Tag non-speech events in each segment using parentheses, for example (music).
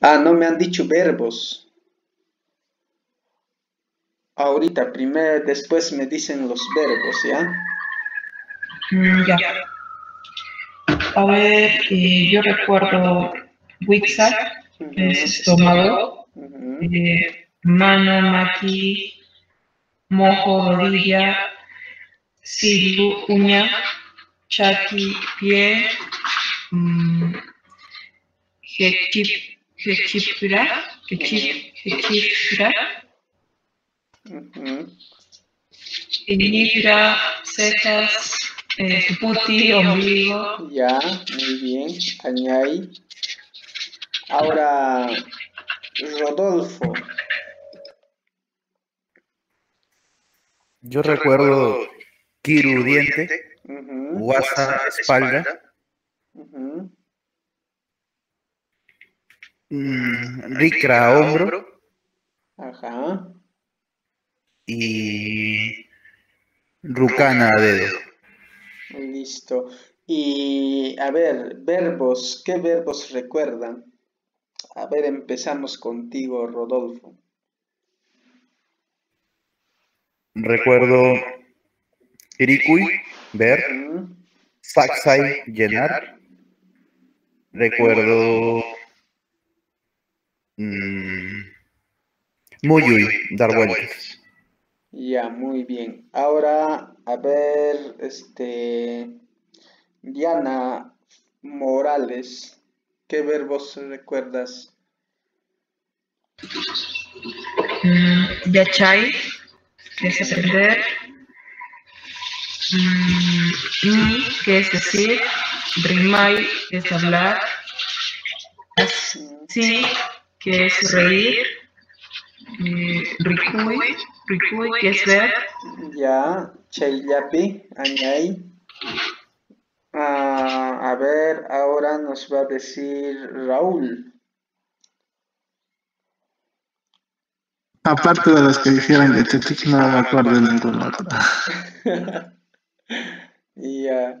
Ah, no me han dicho verbos. Ahorita, primero, después me dicen los verbos, ¿ya? Mm, ya. A ver, eh, yo recuerdo Wixar, es estómago, eh, mano, maki, mojo, rodilla, silu, uña, chaki, pie, um, jechipura, jechipura, libra, cejas, eh, puti, ombligo. Ya, muy bien. Añay. Ahora, Rodolfo. Yo recuerdo Kiru diente, Guasa espalda, mm, Rikra hombro. Ajá. Y Rucana dedo. Listo. Y a ver, verbos, ¿qué verbos recuerdan? A ver, empezamos contigo, Rodolfo. Recuerdo Irikui, ver, Saksai, llenar. Recuerdo mmm, Muyui, dar vueltas. Ya, muy bien. Ahora, a ver, este, Diana Morales, ¿qué verbos recuerdas? Mm, yachai, que es aprender. Mm, que es decir. Rimai, que es hablar. Así, que es reír. Eh, rikui, Rikui, que es ver. Ya, Chaylapi, Añay. Ah, a ver, ahora nos va a decir Raúl. Aparte de las que dijeron de Tetich, no me acuerdo de ninguna otra. (laughs) ya,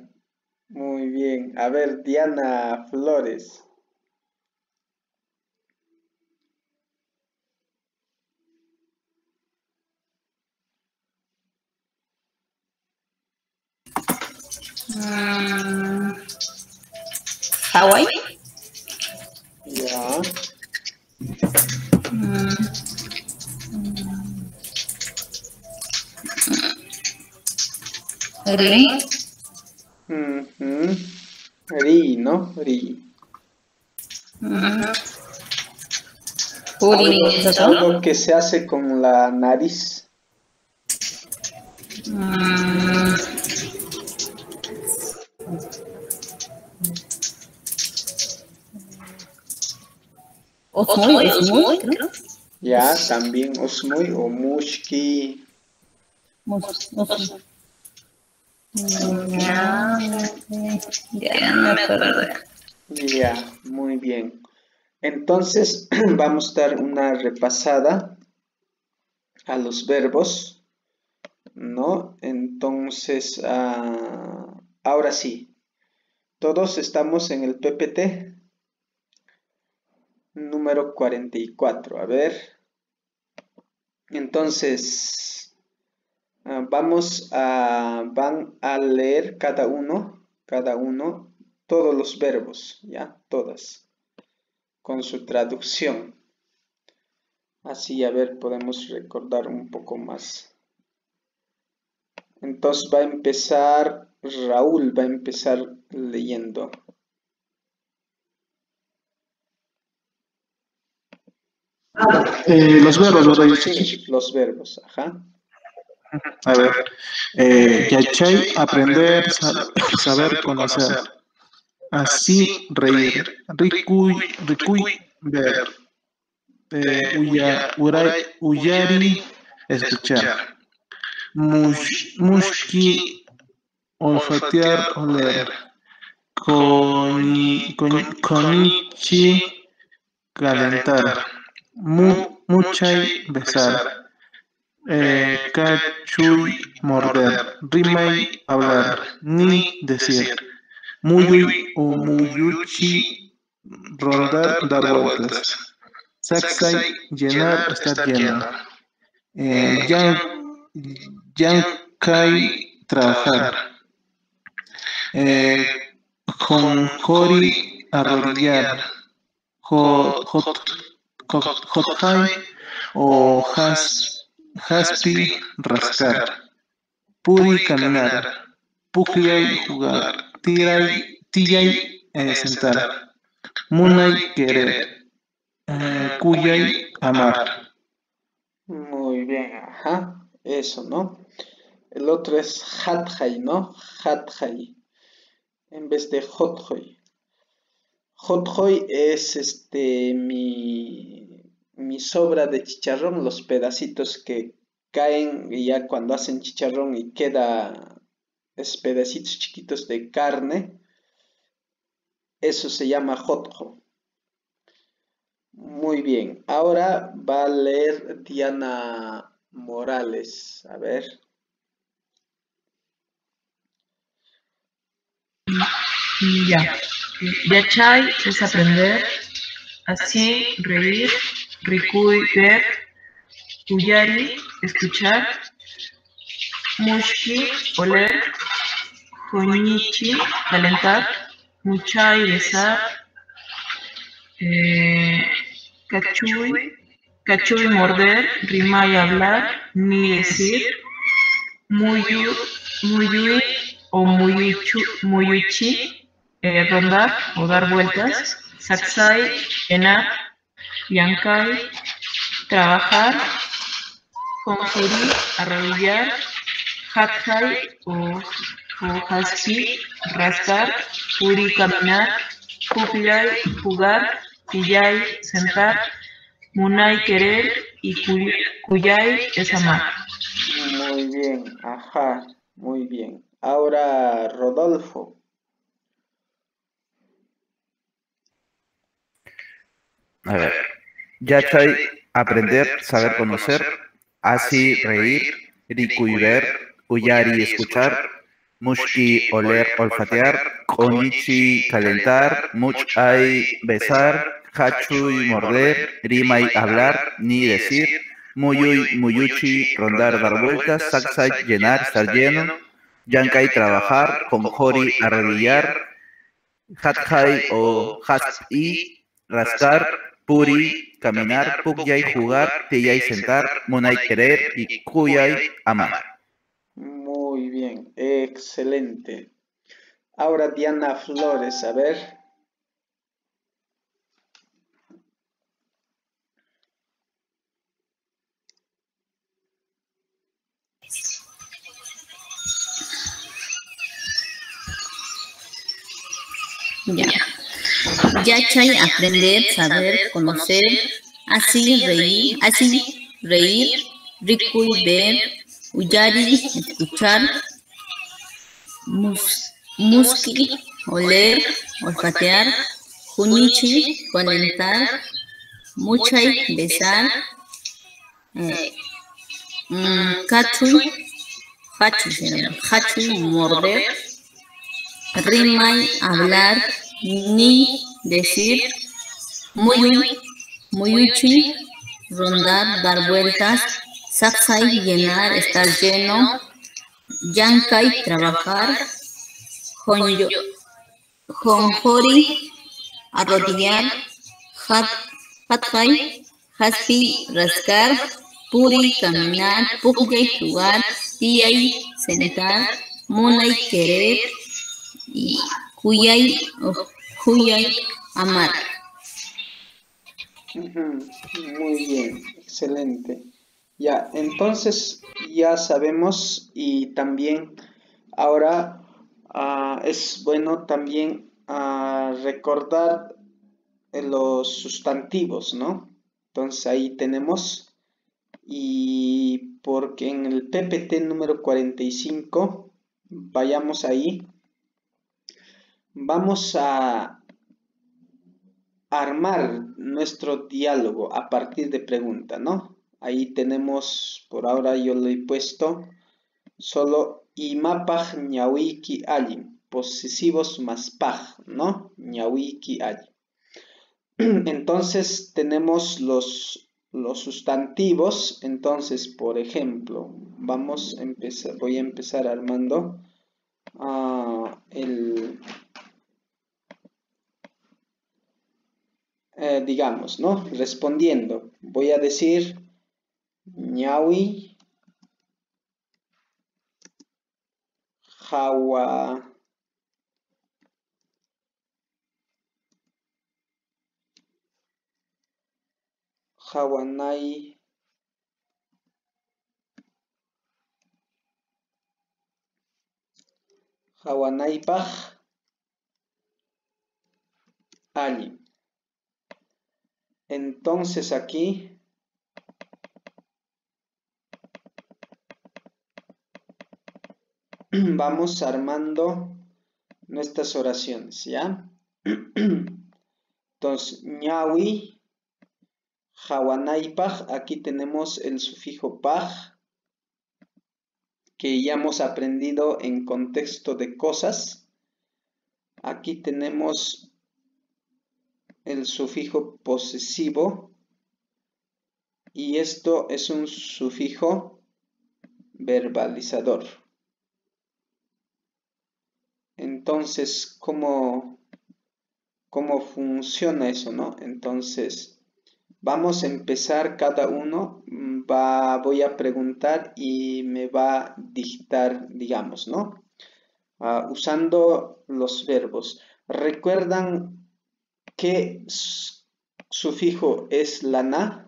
muy bien. A ver, Diana Flores. Mm, Hawaii. Ya. Mm, Ri. Ujú. Ri, ¿no? Ri. Puri, Algo que se hace con la nariz. Mm, Osmui, Osmui, creo. Ya, también osmui o mushki. Mus- mus- Mm, Ya, ya me acuerdo. Ya, muy bien. Entonces, (clears throat) vamos a dar una repasada a los verbos, ¿no? Entonces, ah, ahora sí, todos estamos en el PPT número 44. A ver. Entonces, ah, vamos a, van a leer cada uno, cada uno, todos los verbos, ¿ya? Todas, con su traducción. Así, a ver, podemos recordar un poco más. Entonces va a empezar, Raúl va a empezar leyendo. Eh, los verbos, ¿verdad? Sí. Los verbos, ajá. A ver, eh, yachai, aprender, sa- saber, conocer. Así, reír. Rikui, rikui, ver. Eh, uya, uray, uyari, escuchar. Mush, mushki, olfatear, oler. Koni, koni, konichi, calentar. Mu, muchay, besar. Eh, Kachuy, morder. Rimay, hablar. Ni, decir. Muyuy o Muyuchi, rondar, dar vueltas. Sacsay, llenar, estar lleno. Eh, yan, Yankai, trabajar. Eh, Jonjori, arrodillar. Hot, hot, high o has, haspi, rascar. Puri, caminar. Pukyay, jugar. Tiray, tiyay, eh, sentar. Munay, querer. Eh, Kuyay, amar. Muy bien, ajá, eso, ¿no? El otro es Hathai, ¿no? Hathai, en vez de Hothoy. Hothoy es este mi, mi sobra de chicharrón, los pedacitos que caen y ya cuando hacen chicharrón y queda esos pedacitos chiquitos de carne, eso se llama hotho. Muy bien, ahora va a leer Diana Morales. A ver. Ya. Yachay es aprender, así reír, ver, uyari escuchar, mushki oler, Konichi calentar, muchay besar, eh, cachuy, cachuy morder, rimay hablar, ni decir, muyu, muyui o muyuchu, muyuchi, eh, rondar o dar vueltas, saksai, enar, yankai, trabajar, conjurir, arrodillar, hathai o, o haspi, rascar, puri, caminar, kuklay, jugar, kuyay, sentar, munay, querer y kuy- kuyay es amar. Muy bien, ajá, muy bien. Ahora Rodolfo. A ver. Yachay, aprender, saber conocer. Así, reír. Rikuy, ver. Uyari, escuchar. Mushki, oler, olfatear. Konichi, calentar. Muchay, besar. Hachuy, morder. Rimay, hablar. Ni decir. Muyuy, muyuchi, rondar, dar vueltas. Saksay, llenar, estar lleno. Yankai, trabajar. Konjori, arrodillar. Hathai o Haspi, rascar. Puri, caminar. Pukyay, jugar. Tiyay, sentar. Munay, querer. Y Kuyay, amar. Muy bien, excelente. Ahora Diana Flores, a ver. Ya. Yachay, aprender, saber, conocer, así reír, así reír, rikuy, ver, uyari, escuchar, mus, muski, oler, olfatear, junichi, calentar, muchay, besar, eh, mm, morder, rimay, hablar, ni decir, muy, muyuchi, rondar, dar vueltas, saksai, llenar, estar lleno, yankai, trabajar, honjori, arrodillar, hat, hatkai, haspi, rascar, puri, caminar, pukyay, jugar, tiyay, sentar, munay, querer, y Huyay o Amar. Muy bien, excelente. Ya, entonces ya sabemos y también ahora ah, es bueno también ah, recordar eh, los sustantivos, ¿no? Entonces ahí tenemos y porque en el PPT número 45, vayamos ahí, vamos a armar nuestro diálogo a partir de pregunta, ¿no? Ahí tenemos, por ahora yo lo he puesto, solo imapaj ñawiki allin, posesivos más paj, ¿no? ñawiki allin. (clears throat) Entonces tenemos los, los sustantivos. Entonces, por ejemplo, vamos a empezar, voy a empezar armando ah, el, eh, digamos, ¿no? Respondiendo, voy a decir ñawi, jawa, jawanay, jawanaypaj, ali. Entonces aquí (clears throat) vamos armando nuestras oraciones, ¿ya? (clears throat) Entonces, ñawi, jawanaypaj, aquí tenemos el sufijo paj, que ya hemos aprendido en contexto de cosas. Aquí tenemos el sufijo posesivo y esto es un sufijo verbalizador. Entonces, ¿cómo, cómo funciona eso, no? Entonces, vamos a empezar cada uno, va, voy a preguntar y me va a dictar, digamos, ¿no? Ah, usando los verbos. ¿Recuerdan ¿Qué sufijo es la na?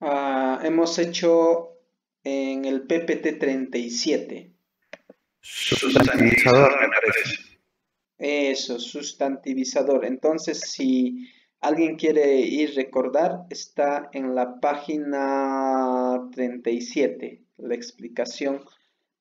Ah, hemos hecho en el PPT 37. Sustantivizador, me parece. Eso, sustantivizador. Entonces, si alguien quiere ir recordar, está en la página 37, la explicación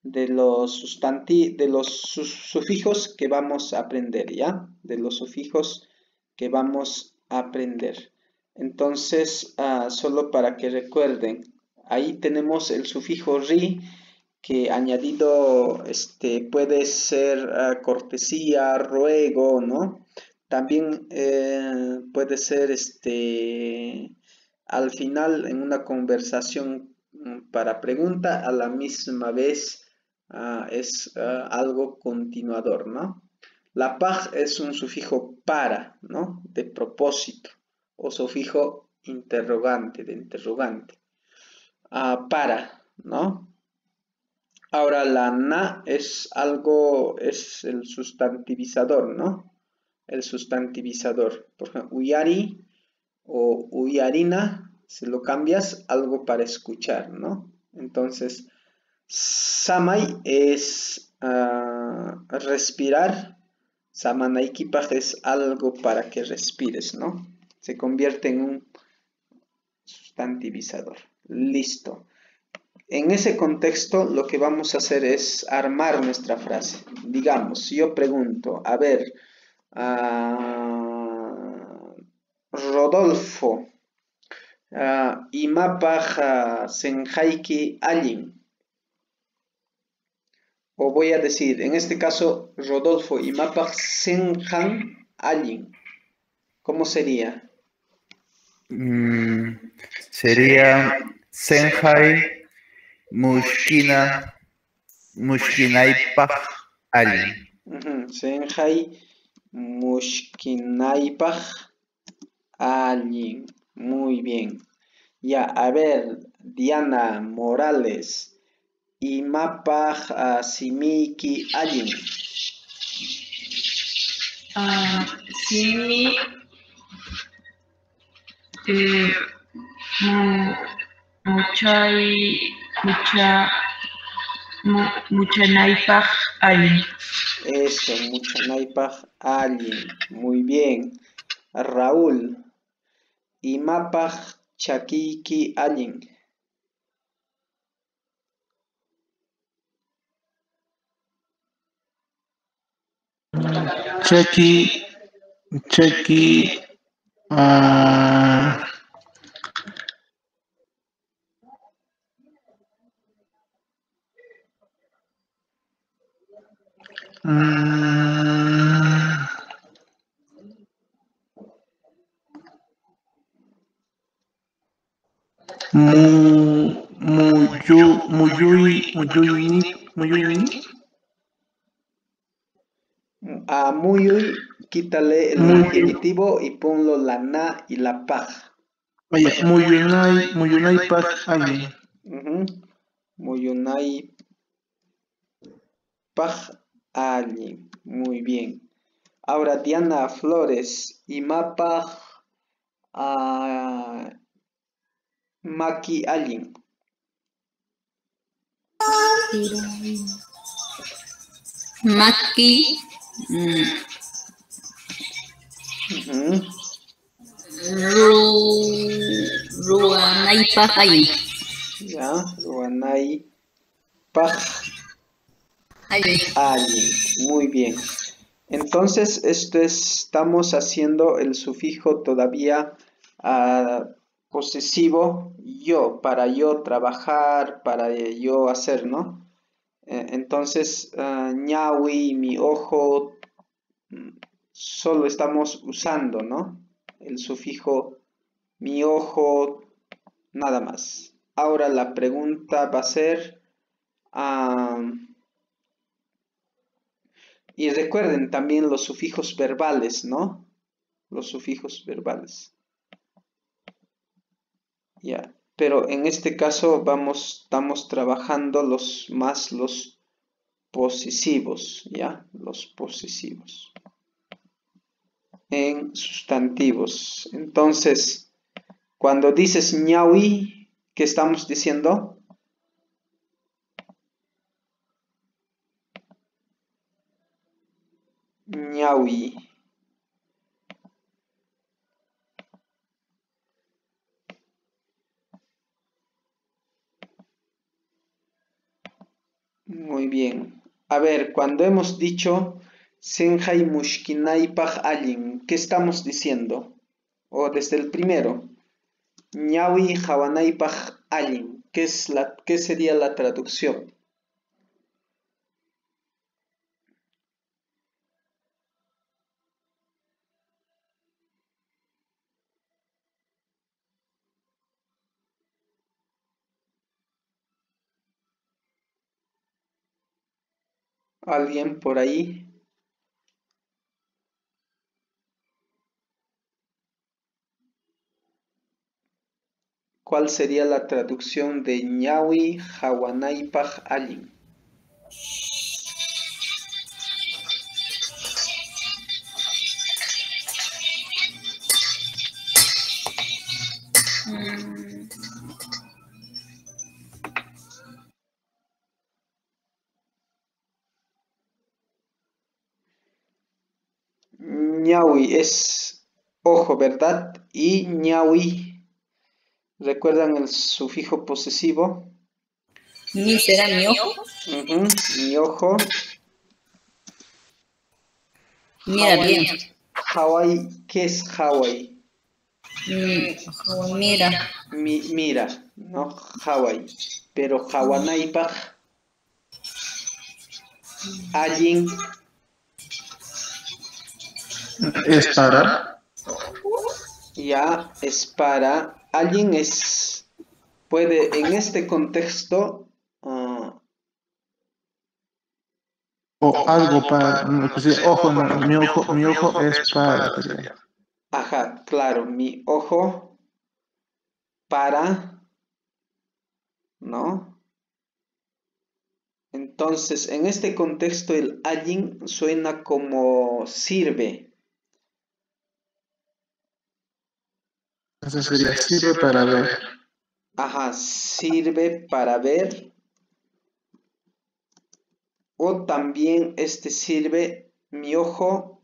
de los, de los sufijos que vamos a aprender, ¿ya? De los sufijos que vamos a aprender. Entonces, ah, solo para que recuerden, ahí tenemos el sufijo ri, que añadido este, puede ser ah, cortesía, ruego, ¿no? También eh, puede ser este, al final en una conversación mm, para pregunta, a la misma vez ah, es ah, algo continuador, ¿no? La paz es un sufijo para, ¿no? De propósito, o sufijo interrogante, de interrogante. Ah, para, ¿no? Ahora la na es algo, es el sustantivizador, ¿no? El sustantivizador. Por ejemplo, uyari o uyarina, si lo cambias, algo para escuchar, ¿no? Entonces, samay es uh, respirar, samanaikipaj es algo para que respires, ¿no? Se convierte en un sustantivizador. Listo. En ese contexto, lo que vamos a hacer es armar nuestra frase. Digamos, si yo pregunto, a ver, Rodolfo. Imapaj senjaiki allin o voy a decir en este caso Rodolfo imapaj senjan allin ¿cómo sería? Mm, sería senjai mushkina mushkinaipaj allin senjai Mushkinaipaj alguien. Muy bien. Ya, a ver, Diana Morales. Imapaj Simiki alguien. Uh, simi eh, mu, muchay mucha mu, muchanaipaj alguien. Eso, Muchanaipaj alguien. Muy bien. Raúl. Imapaj Chakiki alguien. Chaki, Chaki, ah, Mu- muyu- muyui- muyuini- muyuini. A muyuy, quítale el Muy- infinitivo y ponlo la na y la paj. Vaya, muyunai, muyunai paj ali. Ujú. Muyunay paj ali. Muy bien. Ahora Diana Flores y mapaj a maki alin. Maki. mm, Ujú. Ru. Ruanaypaq allin. Ya, Ruanay paj Allin. Allin. Muy bien. Entonces, esto es- estamos haciendo el sufijo todavía ah, posesivo yo, para yo trabajar, para yo hacer, ¿no? Eh, entonces, ah, ñawi, mi ojo, solo estamos usando, ¿no? El sufijo mi ojo, nada más. Ahora la pregunta va a ser... am, y recuerden también los sufijos verbales, ¿no? Los sufijos verbales. Ya, pero en este caso vamos, estamos trabajando los más los posesivos, ¿ya? Los posesivos. En sustantivos. Entonces, cuando dices ñawi, ¿qué estamos diciendo? ñawi. Muy bien. A ver, cuando hemos dicho Senjai Mushkinaipaj Allin, ¿qué estamos diciendo? O desde el primero. Ñawi. ¿Qué, es la, ¿Qué sería la traducción? ¿Alguien por ahí? ¿Cuál sería la traducción de ñawi Hawanaipaj Allin? Mm, ñawi es ojo, ¿verdad? Y ñawi, ¿recuerdan el sufijo posesivo? Mi será mi ojo. Mi ojo. Mira bien. Hawái, ¿qué es Hawái? Mm, mira. Mi- mira, ¿no? Hawái. Pero Hawanaipaj, Allin, Es para. ya es para. Allin es. Puede, en este contexto, ah, O algo para. no, pues sí, ojo, no, mi ojo, mi ojo es para. Ajá, claro, mi ojo para, ¿no? Entonces, en este contexto, el allin suena como sirve. Sería sirve para ver. Ajá, sirve para ver. O también este sirve, mi ojo,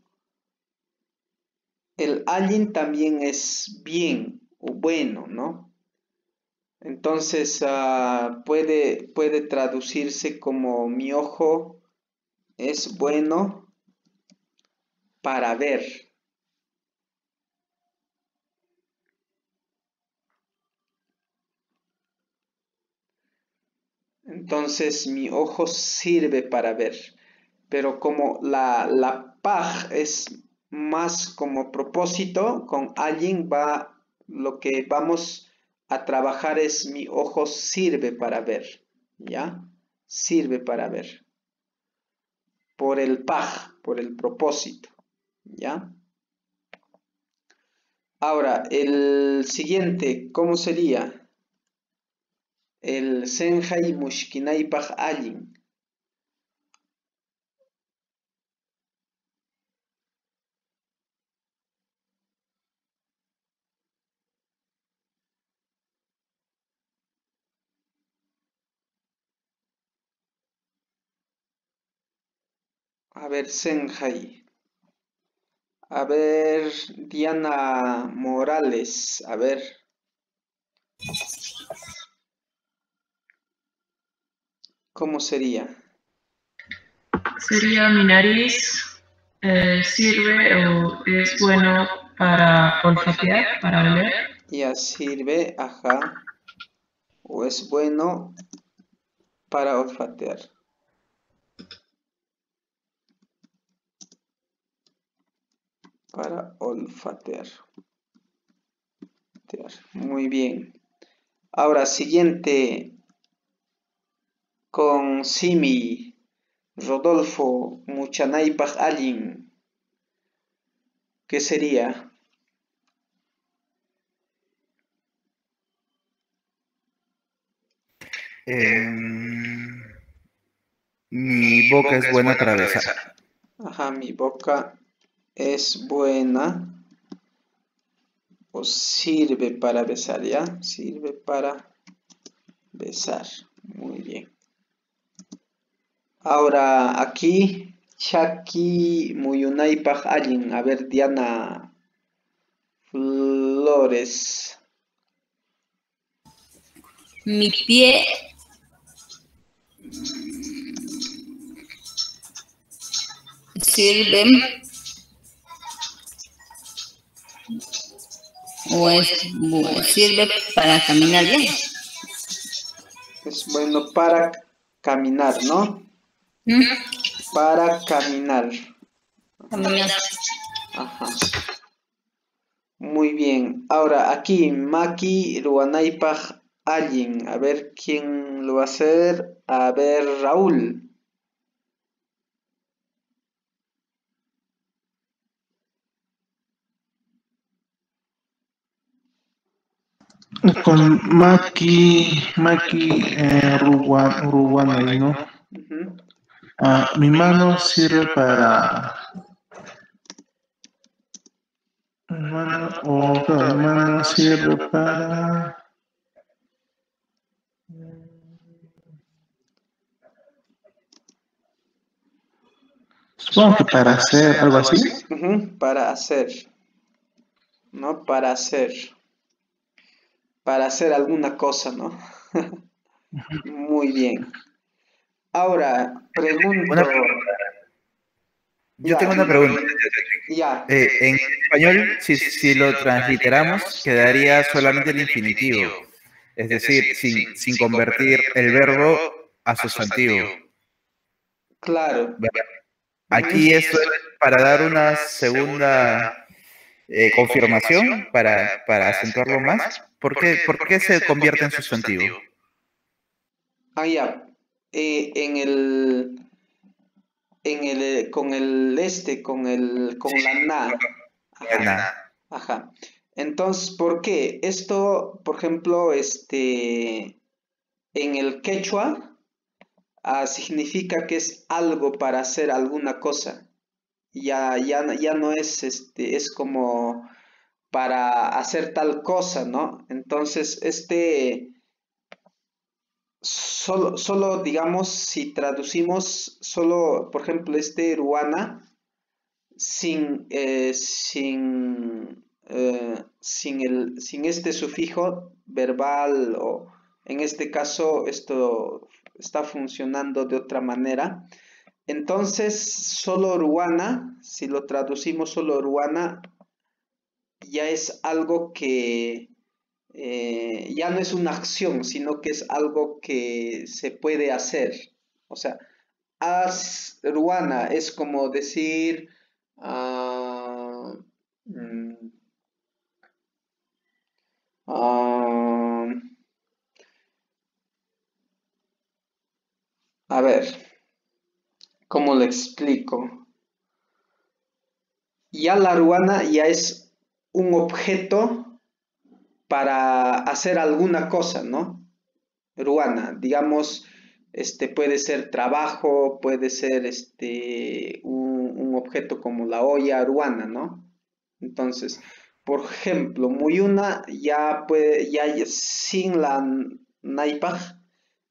el allin también es bien o bueno, ¿no? Entonces ah, puede, puede traducirse como mi ojo es bueno para ver. Entonces mi ojo sirve para ver. pero como la, la paj es más como propósito, con alguien va, lo que vamos a trabajar es mi ojo sirve para ver, ¿ya? Sirve para ver. Por el paj, por el propósito, ¿ya? Ahora, el siguiente, ¿cómo sería? El senjai mushkinai paj allin. A ver, Senjai. A ver, Diana Morales. A ver. ¿Cómo sería? Sería mi nariz eh, sirve o es bueno para olfatear, para oler. Ya sirve, ajá. O es bueno para olfatear. Para olfatear. Muy bien. Ahora, siguiente. Con Simi, Rodolfo, Muchanaipaj Allin. ¿Qué sería? Em, mi boca es buena para besar. Ajá, mi boca es buena o sirve para besar, ¿ya? Sirve para besar. Muy bien. Ahora aquí, Chaki Muyunaipaj Allin. A ver, Diana Flores. Mi pie sirve o es sirve para caminar bien. Es bueno para caminar, ¿no? Para caminar. Caminar. Ajá. Muy bien. Ahora aquí, Maki Ruanaipaj Allin. A ver quién lo va a hacer. A ver, Raúl. Con Maki, Maki eh, ¿no? Ah, mi mano sirve para. Mi mano, oh, claro, mi mano sirve para. Supongo que para hacer algo así. Ujú, Para hacer. ¿No? Para hacer. Para hacer alguna cosa, ¿no? (laughs) Muy bien. Ahora, pregunto. Una pregunta. Yo Ya. tengo una pregunta. Ya. Eh, en español, si, si lo transliteramos, quedaría solamente el infinitivo. Es decir, sin, sin convertir el verbo a sustantivo. Claro. Aquí eso es para dar una segunda eh, confirmación, para, para acentuarlo más. ¿Por qué, ¿Por qué se convierte en sustantivo? Ah, ya. Eh, en el. En el. eh, Con el este, con el. Con la na. Ajá. Entonces, ¿por qué? Esto, por ejemplo, este. En el quechua. ah, significa que es algo para hacer alguna cosa. Ya, ya, no- ya no es este. Es como. Para hacer tal cosa, ¿no? Entonces, este. Solo, solo, digamos, si traducimos solo, por ejemplo, este ruana, sin, eh, sin, eh, sin, el, sin este sufijo verbal o en este caso esto está funcionando de otra manera. Entonces, solo ruana, si lo traducimos solo ruana, ya es algo que eh, ya no es una acción, sino que es algo que se puede hacer. O sea, as ruana es como decir ah, mm, ah, a ver, ¿cómo le explico? Ya la ruana ya es un objeto para hacer alguna cosa, ¿no? Ruana, digamos, este puede ser trabajo, puede ser este un, objeto como la olla ruana, ¿no? Entonces, por ejemplo, Muyuna ya puede, ya sin la naipaj,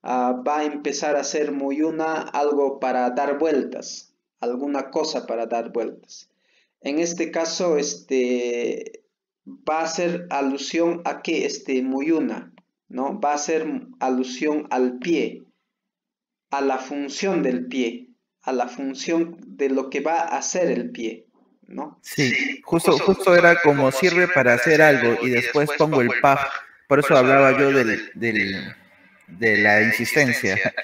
ah, va a empezar a ser Muyuna algo para dar vueltas, alguna cosa para dar vueltas. En este caso, este va a ser alusión a que este Muyuna, ¿no? Va a ser alusión al pie, a la función del pie, a la función de lo que va a hacer el pie, ¿no? Sí, justo, justo era como sirve para hacer algo y después pongo el paj, por eso hablaba yo del, de la insistencia. (laughs)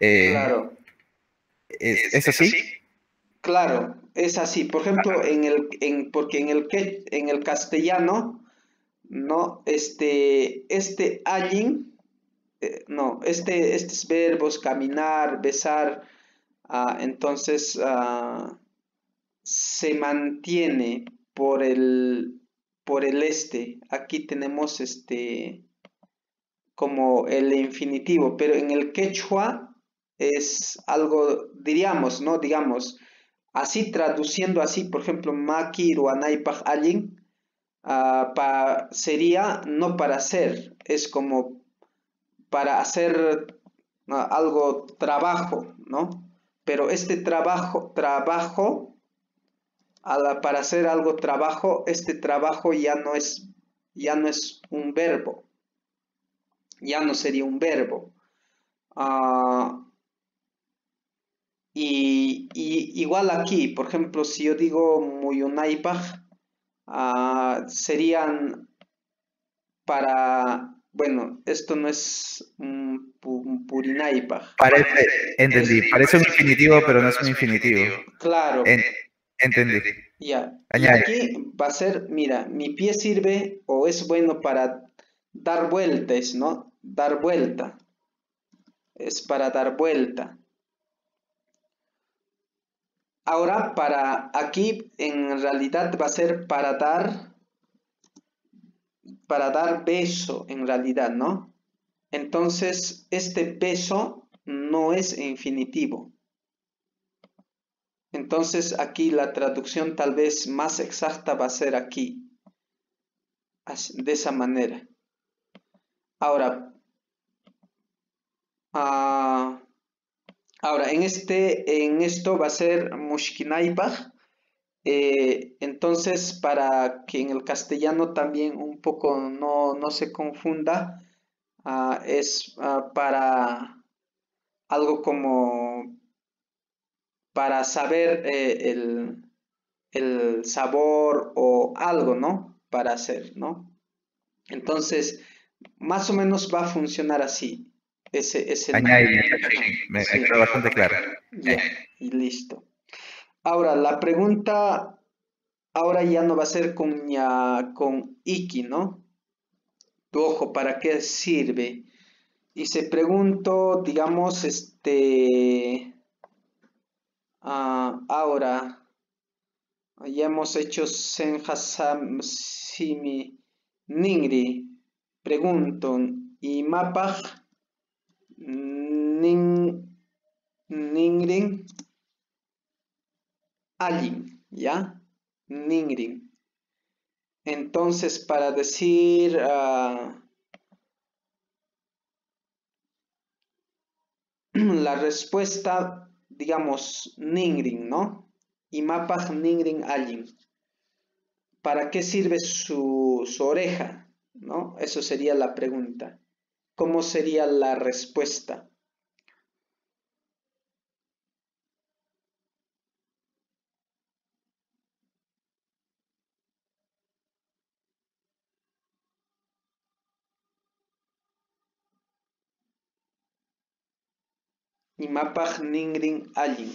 Eh, claro. ¿Es, así? Claro, es así. Por ejemplo, en el, en, porque en el, en el castellano, ¿no? Este, este allin, eh, no, este, estos verbos, caminar, besar, ah, entonces ah, se mantiene por el, por el este. Aquí tenemos este como el infinitivo, pero en el quechua es algo, diríamos, ¿no? Digamos, así traduciendo así, por ejemplo, maki ruanaipaj allin, uh, sería no para hacer, es como para hacer ah, algo trabajo, ¿no? Pero este trabajo, trabajo, para hacer algo trabajo, este trabajo ya no es, ya no es un verbo, ya no sería un verbo. Uh, y, igual aquí, por ejemplo, si yo digo muyunaipaj, uh, serían para, bueno, esto no es un, purinaipaj. Parece, entendí, parece un infinitivo, pero no es un infinitivo. Claro. entendí. Ya. Y aquí va a ser, mira, mi pie sirve o es bueno para dar vueltas, ¿no? Dar vuelta. Es para dar vuelta. Ahora para aquí en realidad va a ser para dar para dar beso en realidad, ¿no? Entonces este beso no es infinitivo. Entonces aquí la traducción tal vez más exacta va a ser aquí. de esa manera. Ahora, ah, Ahora, en, este, en esto va a ser mushkinaibaj. Eh, entonces, para que en el castellano también un poco no, se confunda, ah, es ah, para algo como para saber eh, el, el, sabor o algo, ¿no? Para hacer, ¿no? Entonces, más o menos va a funcionar así. Ese es el... me quedó bastante claro. Ya, y listo. Ahora, la pregunta ahora ya no va a ser con, con Iki, ¿no? Tu ojo, ¿para qué sirve? Y se pregunto, digamos, este... Uh, ahora, ya hemos hecho Senhasam Simi Ningri. Pregunto, ¿y Mapaj? Ning, ningring, allin, ¿ya? Ningring. Entonces, para decir uh, (clears throat) la respuesta, digamos, ningring, ¿no? Y mapa ningring allin. ¿Para qué sirve su, su oreja? ¿No? Eso sería la pregunta. ¿Cómo sería la respuesta? Imapaj ningrin allin.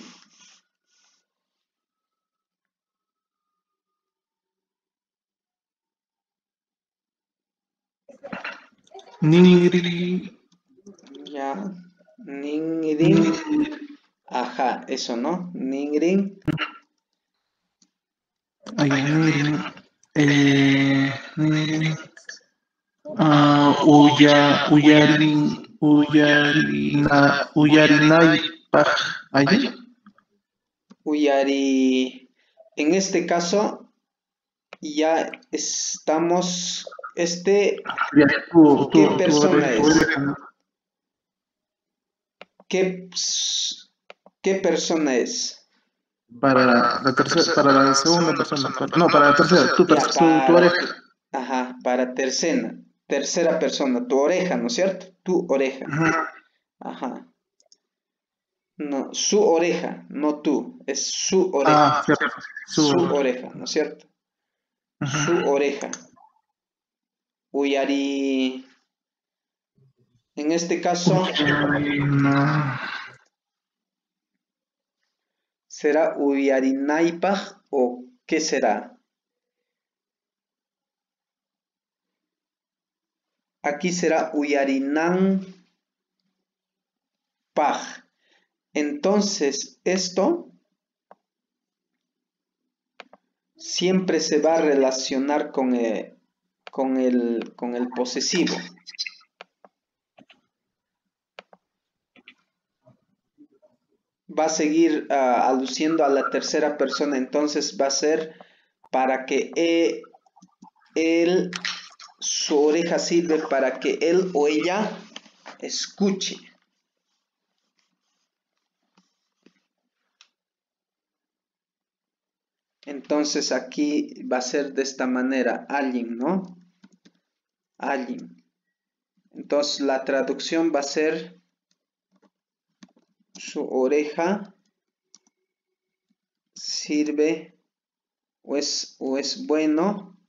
Ningri. Ya. Ningrin. Ajá, eso, ¿no? Ningrin. Ay, ningrin. Eh, ningrin. Ah, uya, uyarin, uyarina, uyarinay, paj, allí. Uyari. En este caso, ya estamos. Este. Tú, ¿Qué tú, persona es? ¿Qué, qué persona es? Para la tercera, para la segunda persona. para- no, para la tercera. Ya, tú para- eres. Ajá, para tercera. Tercera persona, tu oreja, ¿no es cierto? Tu oreja. Ajá. Ajá. No, su oreja, no tú, es su oreja. Ah, cierto. Su Su, oreja, ¿no es cierto? ajá. Su oreja. Uyari. En este caso. ¿será Uyarinaipaj o qué será? Aquí será Uyarinan Paj. Entonces, esto siempre se va a relacionar con el, con el, con el posesivo. Va a seguir ah, aluciendo a la tercera persona, entonces va a ser para que e- él, su oreja sirve para que él o ella escuche. Entonces aquí va a ser de esta manera, alguien, ¿no? Alguien. Entonces la traducción va a ser su oreja sirve o es, o es bueno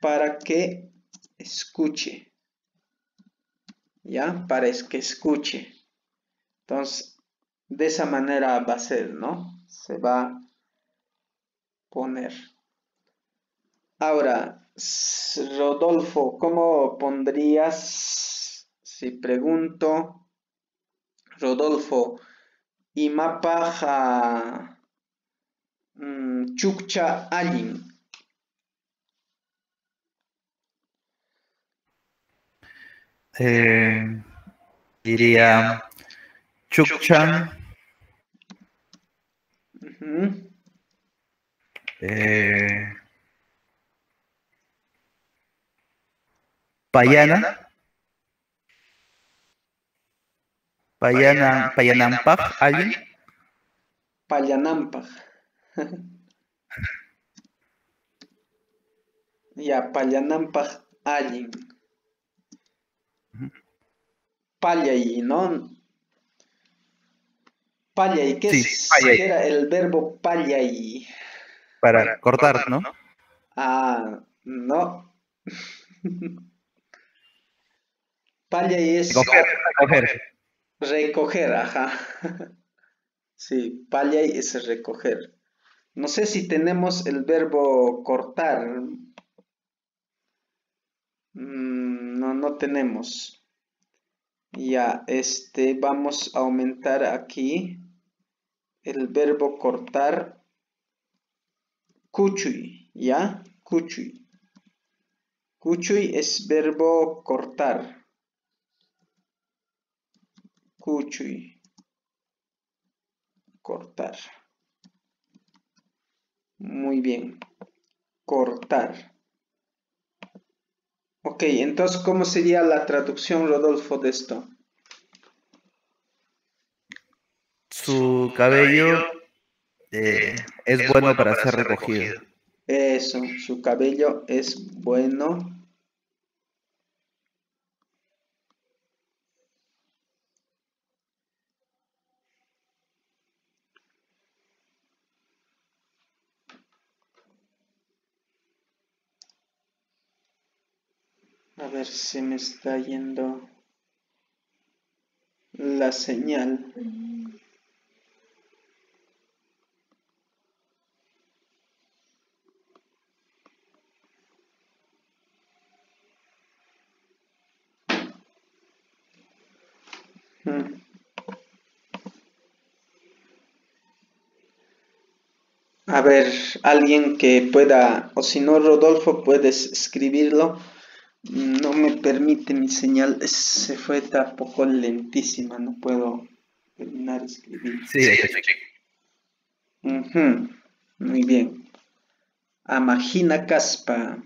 para que escuche. ¿Ya? Para que escuche. Entonces, de esa manera va a ser, ¿no? Se va a poner. Ahora, Rodolfo, ¿cómo pondrías, si pregunto, Rodolfo, imapaja mm, chukcha allin? Eh, diría Chukchan, eh, Payana, Payana, Payanampaj, alguien, Payanampaj. (laughs) ya, Payanampaj allin. Payay, ¿no? Payay, ¿qué, Sí, es- era el verbo payay? para cortar, ¿no? Ah, no. (laughs) Payay es Recoger, recoger. recoger, ajá. Sí, payay es recoger. No sé si tenemos el verbo cortar. Mm, No, no tenemos. Ya, este, vamos a aumentar aquí el verbo cortar. Kuchuy, ¿ya? Kuchuy. Kuchuy es verbo cortar. Kuchuy. Cortar. Muy bien. Cortar. Ok, entonces, ¿cómo sería la traducción, Rodolfo, de esto? Su cabello eh, es bueno para ser recogido. Eso, su cabello es bueno. A ver si me está yendo. la señal. Hmm. A ver, alguien que pueda, o si no, Rodolfo, puedes escribirlo. Permite mi señal, se fue tan poco lentísima, no puedo terminar de escribir. Sí, Muy bien. Amagina Caspa.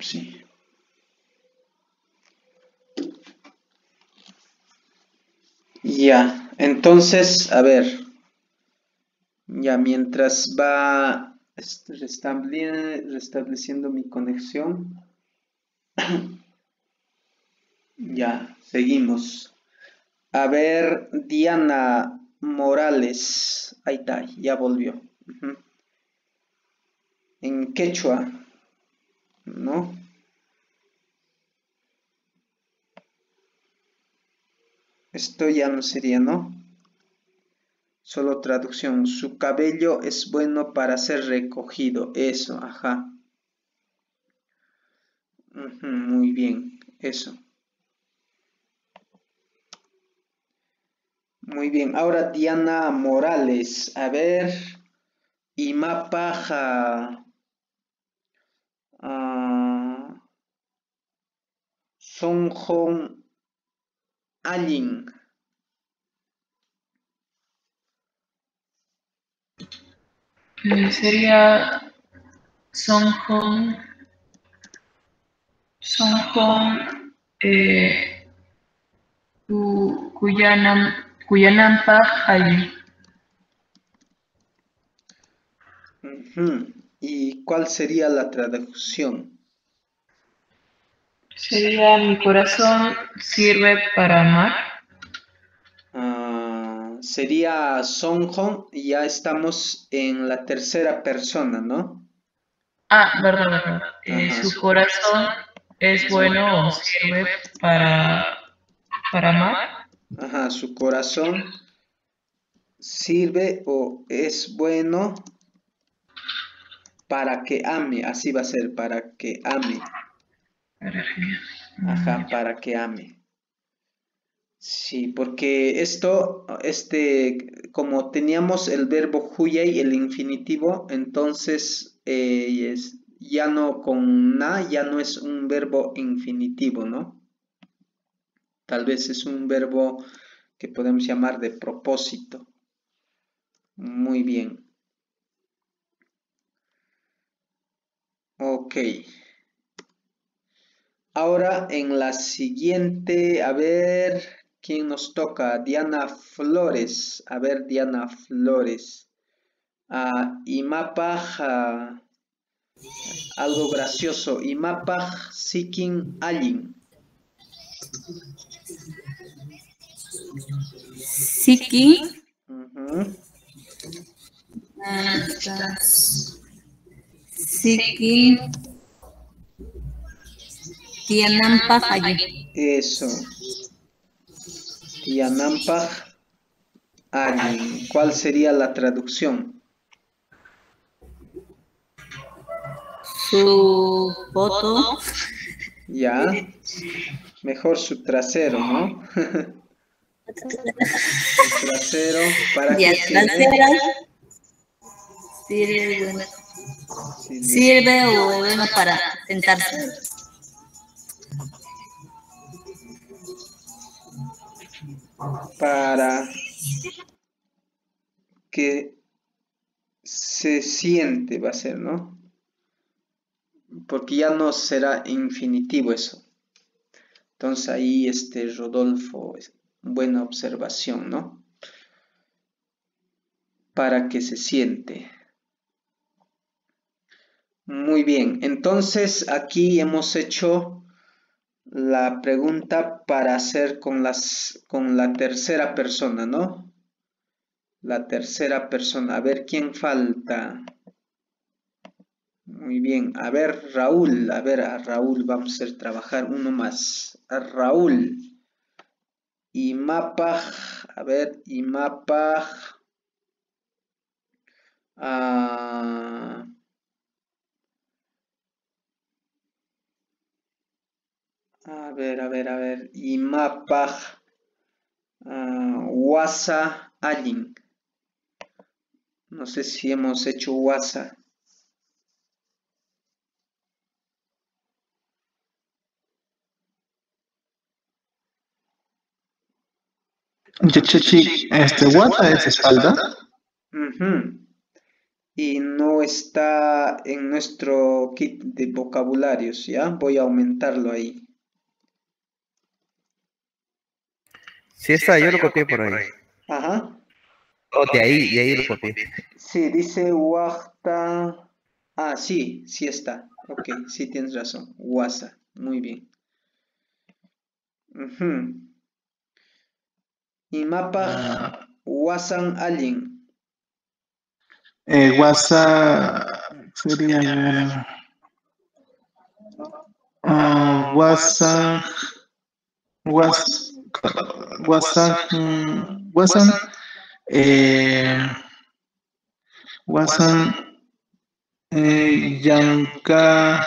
sí. Ya, entonces, a ver, ya mientras va restableciendo mi conexión, (clears throat) ya, seguimos. A ver, Diana Morales, ahí está, ya volvió. En quechua, ¿no? Esto ya no sería, ¿no? Solo traducción. Su cabello es bueno para ser recogido. Eso, ajá. muy bien, eso. Muy bien, ahora Diana Morales. A ver. Y mapaja. Uh, Hong Alin. Eh, sería Son Hong Son Hong eh, Cuyanam, Cuyanampa Alin. ¿Y cuál sería la traducción? Sería mi corazón sirve para amar. Ah, sería Songhong y ya estamos en la tercera persona, ¿no? Ah, verdad, verdad. Eh, su corazón es bueno o sirve para, para amar. Ajá, su corazón sirve o es bueno para que ame, así va a ser, para que ame. Ajá, para que ame. Sí, porque esto, este, como teníamos el verbo huyay, el infinitivo, entonces eh, es, ya no con na, ya no es un verbo infinitivo, ¿no? Tal vez es un verbo que podemos llamar de propósito. Muy bien. Ok. Ahora en la siguiente, a ver, ¿quién nos toca? Diana Flores. A ver, Diana Flores. Uh, Imapaj, algo gracioso. Imapaj Sikin Alin. Sikin. Siki Tianampaj allí. Eso. Tianampaj allí. ¿Cuál sería la traducción? Su foto. Ya. Mejor su trasero, ¿no? su trasero para que sirve, sirve o bueno para sentarse. Para que se siente va a ser, ¿no? Porque ya no será infinitivo eso. Entonces ahí este Rodolfo, buena observación, ¿no? Para que se siente. Muy bien, entonces aquí hemos hecho la pregunta para hacer con, las, con la tercera persona, ¿no? La tercera persona. A ver quién falta. Muy bien. A ver, Raúl. A ver, a Raúl vamos a trabajar uno más. A Raúl. Y mapa. A ver, y mapa. Ah, a ver, a ver, a ver. Y mapa. Uh, wasa alin. No sé si hemos hecho wasa. este WhatsApp es espalda. Y no está en nuestro kit de vocabularios, ¿ya? Voy a aumentarlo ahí. Sí está, yo lo copié por ahí. Ajá. Oh, de ahí, de ahí lo copié. Sí, dice Wasta. Ah, sí, sí está. Ok, sí tienes razón. Wasa. Muy bien. Y mapa ah. Wasan Alien. Eh, Wasa sería uh, Wasa Was Wasan Wasan eh, Wasan eh, Yanka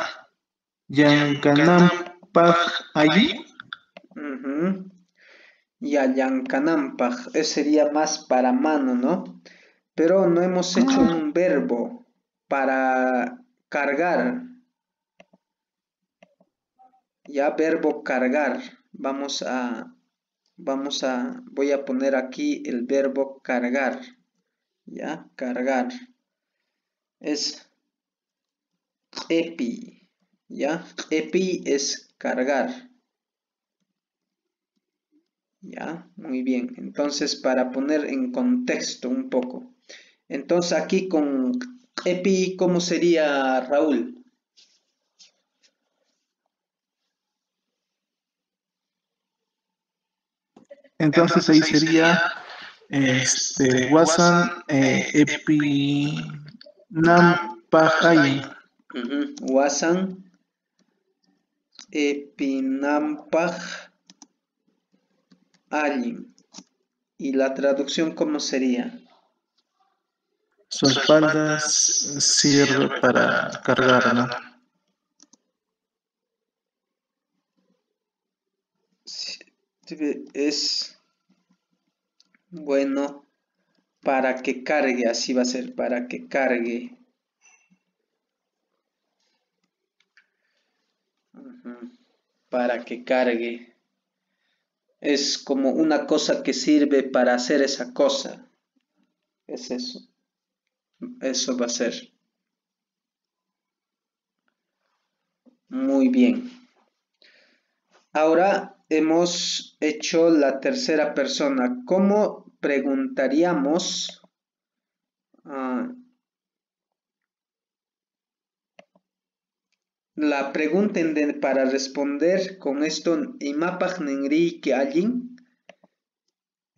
allí. Uh y Ayankanampaj, eso sería más para mano, ¿no? Pero no hemos hecho ah. un verbo para cargar. Ya verbo cargar. Vamos a, vamos a, voy a poner aquí el verbo cargar. Ya, cargar. Es epi. Ya, epi es cargar. Ya, muy bien. Entonces, para poner en contexto un poco. Entonces, aquí con EPI, ¿cómo sería Raúl? Entonces ahí sería este Wasan eh, Epi Nampahay. Wasan Epinampaj alguien. ¿Y la traducción cómo sería? Su espaldas sirve para cargar, ¿no? Es bueno para que cargue, así va a ser, para que cargue. Para que cargue es como una cosa que sirve para hacer esa cosa. Es eso. Eso va a ser. Muy bien. Ahora hemos hecho la tercera persona. ¿Cómo preguntaríamos? Ah, La pregunta para responder con esto, que alguien,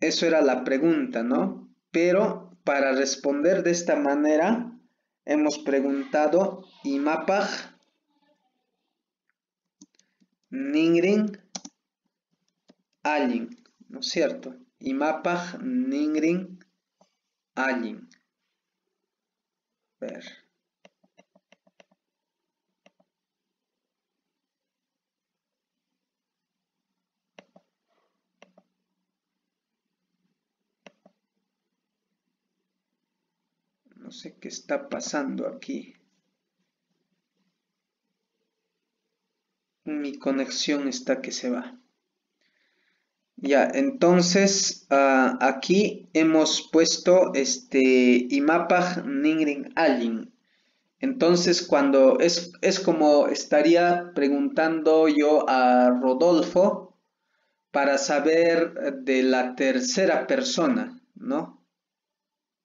eso era la pregunta, ¿no? Pero para responder de esta manera, hemos preguntado imapaj ningrin alguien, ¿no es cierto? Imapaj ningrin alguien. Ver. No sé qué está pasando aquí. Mi conexión está que se va. Ya, entonces ah, aquí hemos puesto este imapaj ningrin alin. Entonces cuando es, es como estaría preguntando yo a Rodolfo para saber de la tercera persona, ¿no?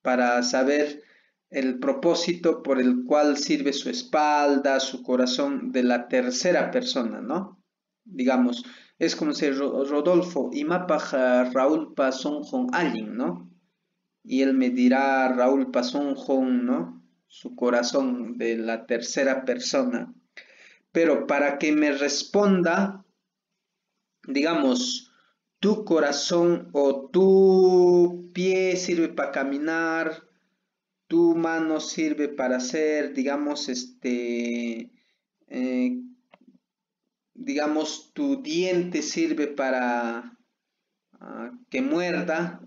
Para saber el propósito por el cual sirve su espalda, su corazón de la tercera persona, ¿no? digamos, es como si Rodolfo y mapa Raúl pasó con alguien, ¿no? Y él me dirá Raúl pasó con, ¿no? Su corazón de la tercera persona. Pero para que me responda, digamos, tu corazón o tu pie sirve para caminar, tu mano sirve para hacer, digamos, este, eh, digamos, tu diente sirve para ah, que muerda,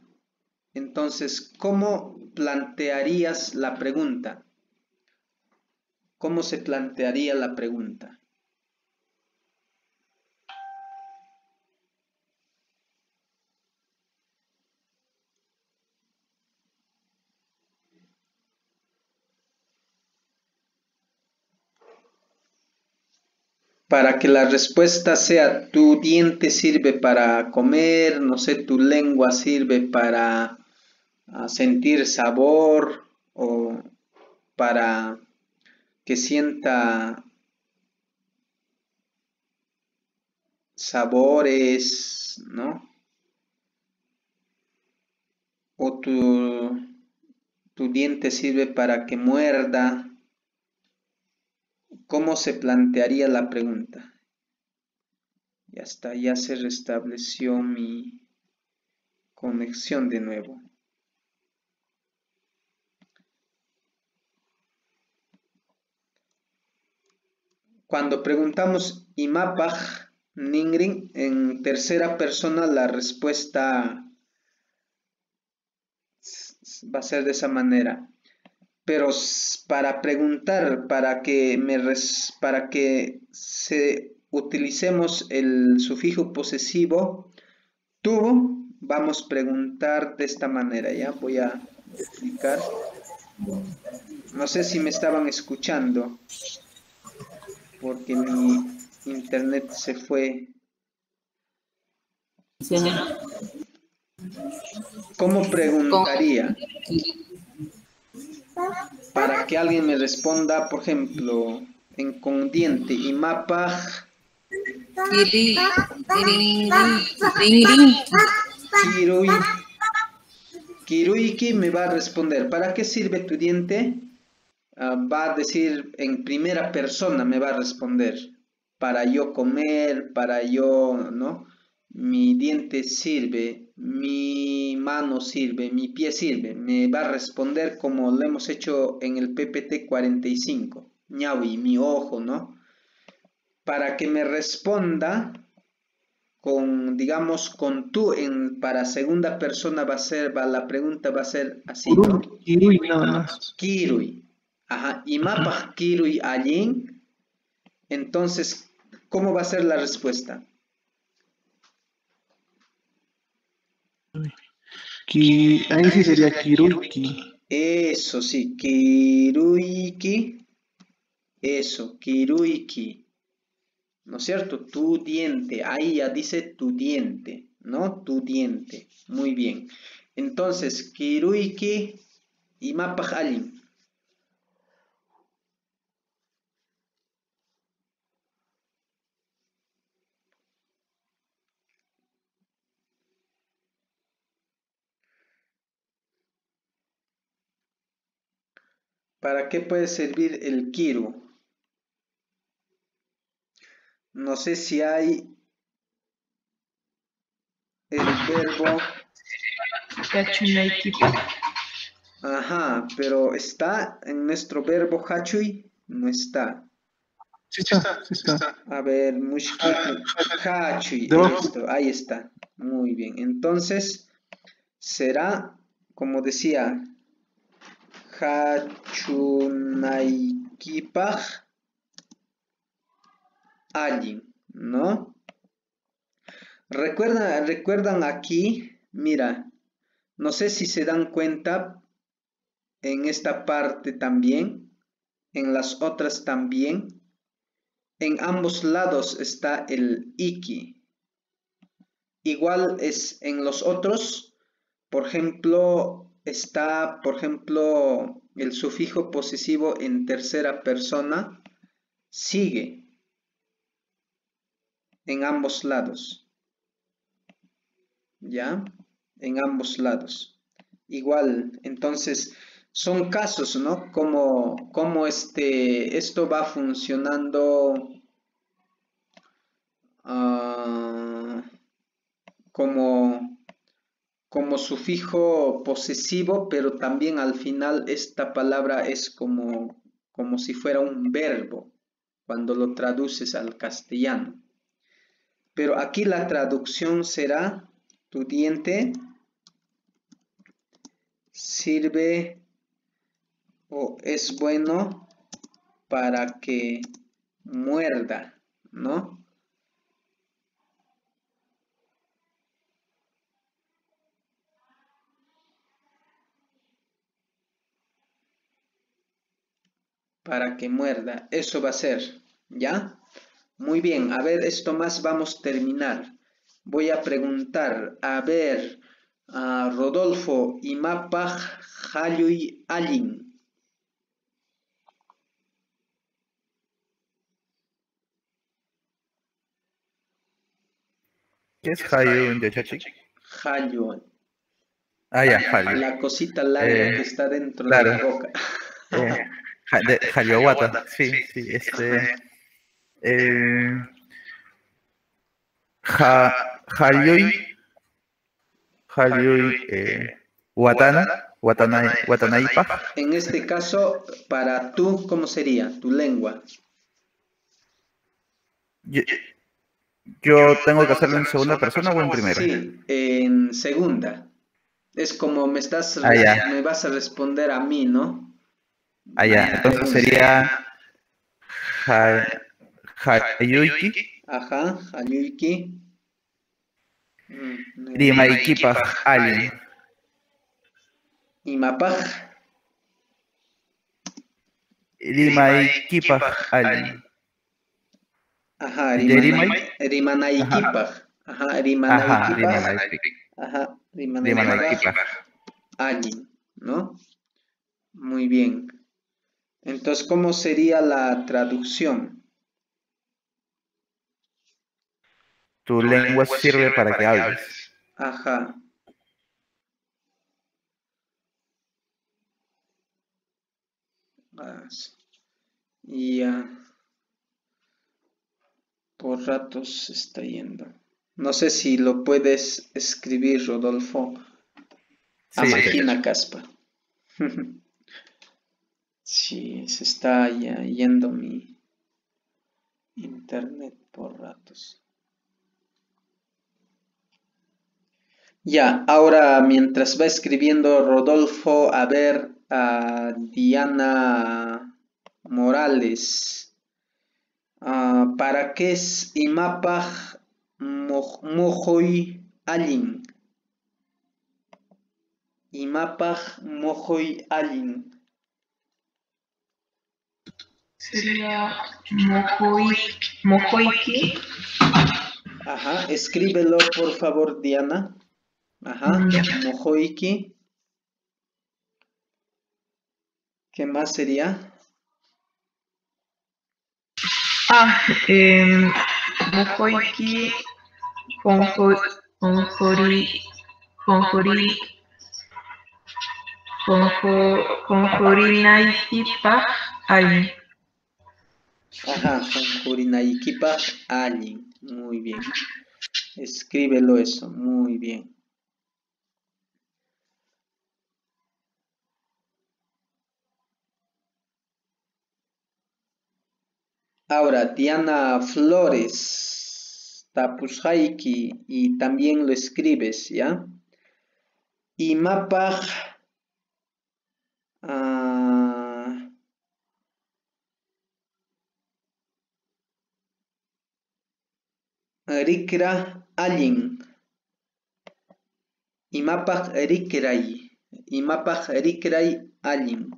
entonces, ¿cómo plantearías la pregunta? ¿Cómo se plantearía la pregunta? Para que la respuesta sea tu diente sirve para comer, no sé, tu lengua sirve para ah, sentir sabor o para que sienta sabores, ¿no? O tu, tu diente sirve para que muerda, ¿Cómo se plantearía la pregunta? Ya está, ya se restableció mi conexión de nuevo. Cuando preguntamos imapaj ningrin en tercera persona, la respuesta va a ser de esa manera pero para preguntar, para que, me para que se utilicemos el sufijo posesivo tuvo, vamos a preguntar de esta manera, ¿ya? Voy a explicar. No sé si me estaban escuchando, porque mi internet se fue. ¿Cómo preguntaría? Para que alguien me responda, por ejemplo, en con diente y mapa. Kiruiki me va a responder, ¿para qué sirve tu diente? Ah, va a decir en primera persona, me va a responder, para yo comer, para yo, ¿no? Mi diente sirve, mi mano sirve, mi pie sirve, me va a responder como lo hemos hecho en el PPT 45, ñawi, mi ojo, ¿no? Para que me responda con, digamos, con tú en, para segunda persona va a ser, va, la pregunta va a ser así, ¿no? Kirui nada más. Kirui. Ajá, y mapa kirui allí. Entonces, ¿cómo va a ser la respuesta? Ahí sí sería Kiruiki. Eso sí, Kiruiki. Eso, Kiruiki. ¿No es cierto? Tu diente. Ahí ya dice tu diente, ¿no? Tu diente. Muy bien. Entonces, Kiruiki y Mapajalim. ¿Para qué puede servir el kiru? No sé si hay el verbo... Ajá, pero ¿está en nuestro verbo hachui? No está. Sí está, sí está. A ver, hachui. ahí está. Muy bien. Entonces, será, como decía, hachunaykipaj alguien, ¿no? Recuerdan, recuerdan aquí, mira, no sé si se dan cuenta en esta parte también, en las otras también, en ambos lados está el iki. Igual es en los otros, por ejemplo, está, por ejemplo, el sufijo posesivo en tercera persona, sigue. en ambos lados. ¿Ya? En ambos lados. Igual, entonces, son casos, ¿no? Como, este, esto va funcionando ah, como, como sufijo posesivo, pero también al final esta palabra es como, como si fuera un verbo cuando lo traduces al castellano. Pero aquí la traducción será tu diente sirve o es bueno para que muerda, ¿no? Para que muerda, eso va a ser, ¿ya? Muy bien, a ver, esto más vamos a terminar. Voy a preguntar, a ver, a Rodolfo, Imapaj Hayui Alin. ¿Qué es Hayu de Chachi? Hayu. Ah, ya, Hayu. La cosita larga Eh, que está dentro claro. de la boca. Eh, (laughs) Ja- de (laughs) Hayawata, sí, sí, este. Eh, ha, Hayui, Hayui, eh, Watana, Watana, Watanaipa, En este caso, para tú, ¿cómo sería? Tu lengua. yo, yo tengo que hacerlo en segunda persona o en primera. Sí, en segunda. Es como me estás, Ah, me vas a responder a mí, ¿no? Ah, ya, entonces sería Ha- Hayuiki, Ajá, Hayuiki. Mm, no. Rimaikipa, Alien, Imapaj. Rimaikipa, Alien. Ajá, ¿De Rimanay- Rimanaikipaj. Ajá, Rimanaikipaj. Ajá, Rimanaikipaj. Allí, ¿no? Muy bien. Entonces, ¿cómo sería la traducción? Tu lengua sirve para que hables. Ajá. Sí. Y ya. Por ratos se está yendo. No sé si lo puedes escribir, Rodolfo. Sí, Imagina caspa. (laughs) sí, se está yendo mi internet por ratos. Ya, ahora mientras va escribiendo Rodolfo, a ver a Diana Morales. Ah, ¿Para qué es Imapaj Moj- Mojoy Alin? Imapaj Mojoy Alin. Sería Mojoiki. Ajá, escríbelo por favor, Diana. Ajá, Mm, ya. Mojoiki. ¿Qué más sería? Ah, eh, Mojoiki, Conjori, Conjori, Conjori, Conjo- Conjorinaikipa, Alin. Ajá, con Jurinaikipa Alin. Muy bien. Escríbelo eso, muy bien. Ahora, Diana Flores, Tapushaiki, y también lo escribes, ¿ya? Y mapa. Rikra Alin. Imapaq Rikray. Imapaq Rikray Alin.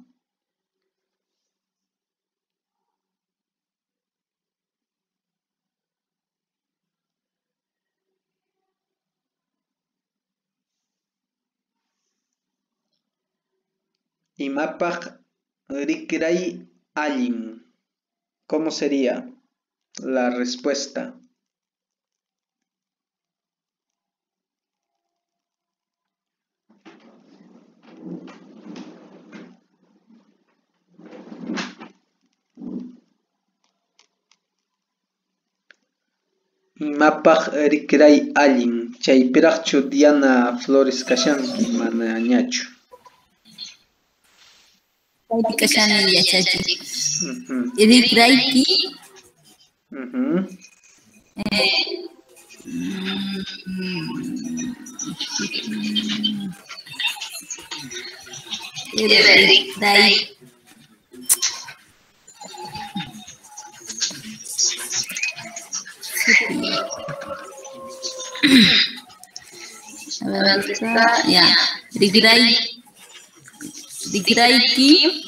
Imapaq Rikray Alin. ¿Cómo sería la respuesta? Imapaq rikray allin chaypiraqchu Diana Flores kashanki mana ñachu kashani rikrayki? Rikray A ver, ¿dónde está? Ya. Rigray. Rigrayki.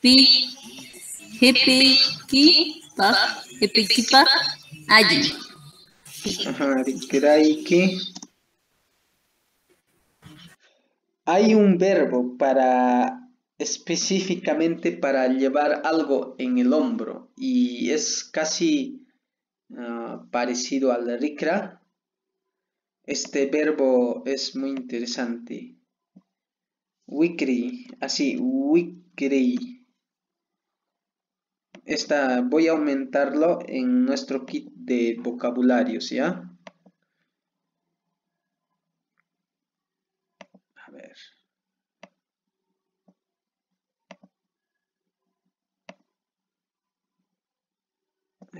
Pi. Hepiki. Pa. Hepiki pa. Allí. Ajá, Rigrayki. Hay un verbo para específicamente para llevar algo en el hombro y es casi uh, parecido al rikra. Este verbo es muy interesante. Wikri, así, wikri. Esta, voy a aumentarlo en nuestro kit de vocabularios, ¿ya? A ver.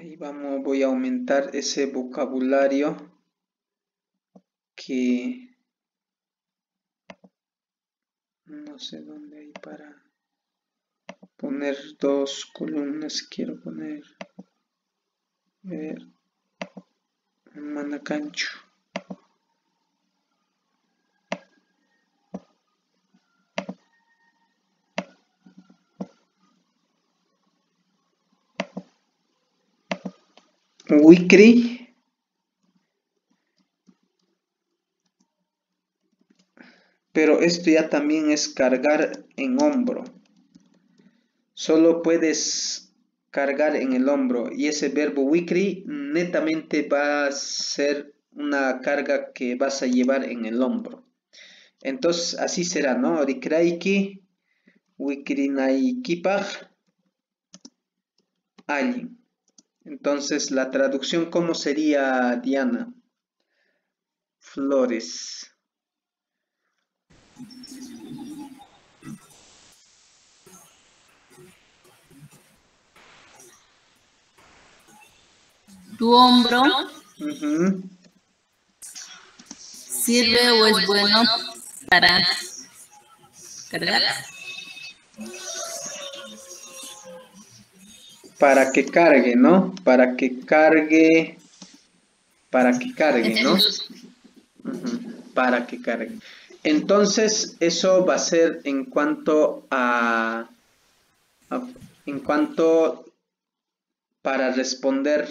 Ahí vamos, voy a aumentar ese vocabulario que no sé dónde hay para poner dos columnas. Quiero poner ver manacancho. Wikri. Pero esto ya también es cargar en hombro. Solo puedes cargar en el hombro y ese verbo wikri netamente va a ser una carga que vas a llevar en el hombro. Entonces así será no rikraiki wikrinaikipaj allí entonces, la traducción, ¿cómo sería, Diana? Flores. Tu hombro sirve o es bueno para cargar. Para que cargue, ¿no? Para que cargue, para que cargue, ¿no? Para que cargue. Entonces, eso va a ser en cuanto a, en cuanto para responder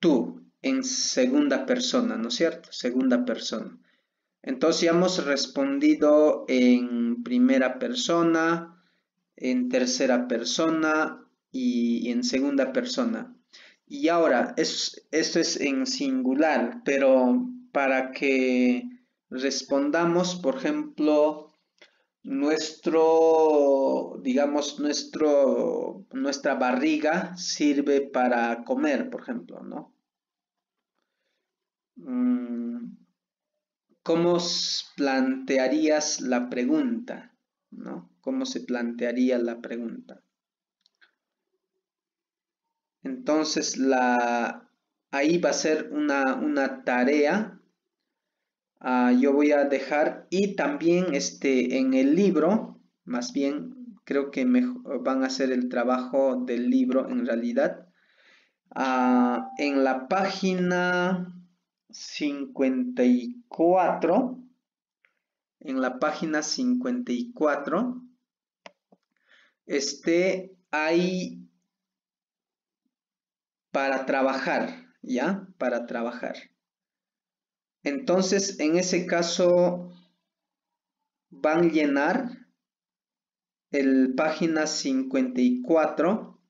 tú en segunda persona, ¿no es cierto? Segunda persona. Entonces ya hemos respondido en primera persona, en tercera persona, y, en segunda persona. Y ahora, es, esto es en singular, pero para que respondamos, por ejemplo, nuestro, digamos, nuestro, nuestra barriga sirve para comer, por ejemplo, ¿no? Mm, ¿Cómo plantearías la pregunta? ¿no? ¿Cómo se plantearía la pregunta? Entonces, ahí va a ser una, tarea. Ah, yo voy a dejar y también este, en el libro, más bien creo que van a hacer el trabajo del libro en realidad. Ah, en la página 54, en la página 54, este, hay para trabajar, ¿ya? Para trabajar. Entonces, en ese caso, van a llenar el página 54.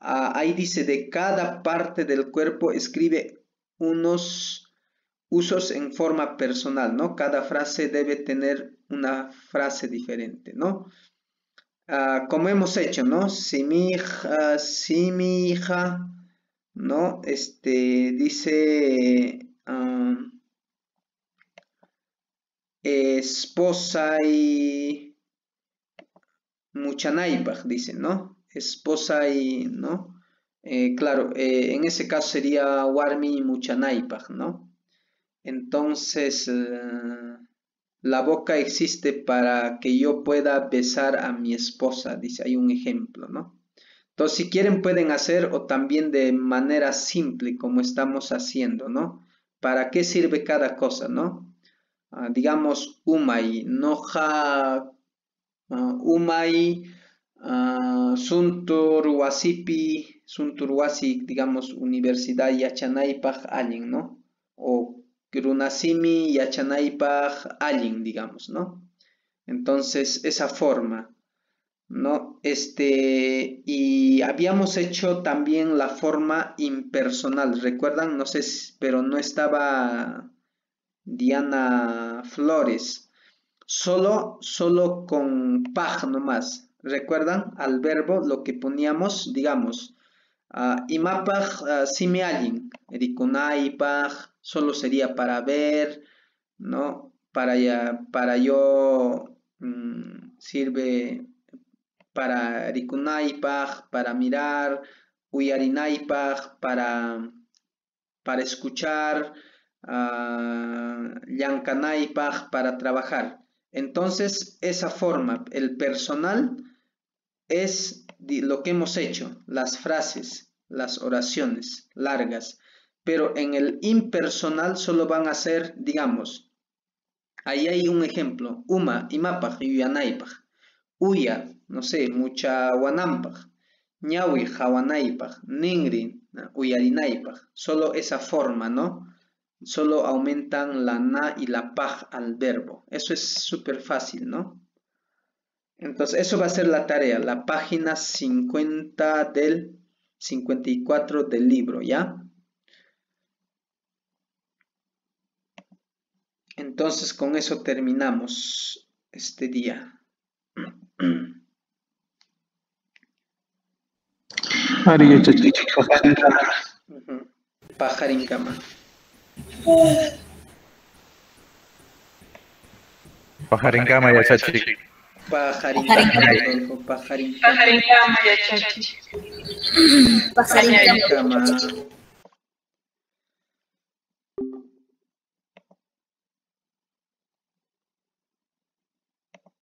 Ah, ahí dice, de cada parte del cuerpo escribe unos usos en forma personal, ¿no? Cada frase debe tener una frase diferente, ¿no? Ah, como hemos hecho, ¿no? Si mi hija, si mi hija ¿no? Este dice esposa y muchanaipaj, dice, ¿no? Esposa y, ¿no? Eh, claro, eh, en ese caso sería warmi y muchanaipaj, ¿no? Entonces, eh, la boca existe para que yo pueda besar a mi esposa, dice, hay un ejemplo, ¿no? Entonces, si quieren pueden hacer o también de manera simple como estamos haciendo, ¿no? ¿Para qué sirve cada cosa, no? Ah, digamos, umay, noja, uh, umay, uh, sunturwasipi, sunturwasi, digamos, universidad yachanaipaj alguien, ¿no? O grunasimi yachanaipaj alguien, digamos, ¿no? Entonces, esa forma. ¿No? Este, y habíamos hecho también la forma impersonal, ¿recuerdan? No sé, pero no estaba Diana Flores, solo, solo con paj nomás, ¿recuerdan? Al verbo lo que poníamos, digamos, uh, imapaj uh, simialin, paj, solo sería para ver, ¿no? Para, ya, para yo mm, sirve para rikunaipaj, para mirar, uyarinaipaj, para, para escuchar, uh, para trabajar. Entonces, esa forma, el personal, es lo que hemos hecho, las frases, las oraciones largas, pero en el impersonal solo van a ser, digamos, ahí hay un ejemplo, uma, imapaj, yuyanaipaj, uya, no sé, mucha wanampaj, ñawi, hawanaipaj, ningri, uyarinaipaj, solo esa forma, ¿no? Solo aumentan la na y la paj al verbo. Eso es súper fácil, ¿no? Entonces, eso va a ser la tarea, la página 50 del 54 del libro, ¿ya? Entonces, con eso terminamos este día. (clears throat) Pajarincama. Pajarincama ya chachi. Pajarincama. Pajarincama ya chachi. Pajarincama.